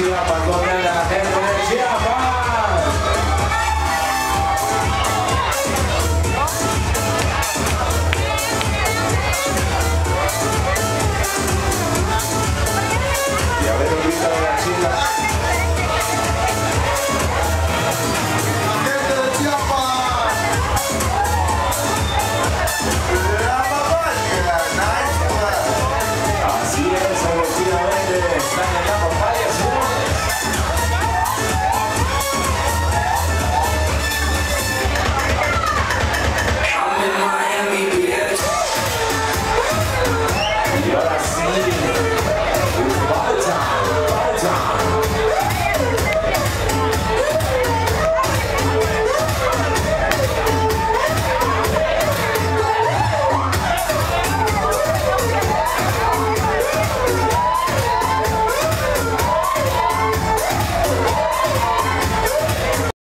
ciudad, perdona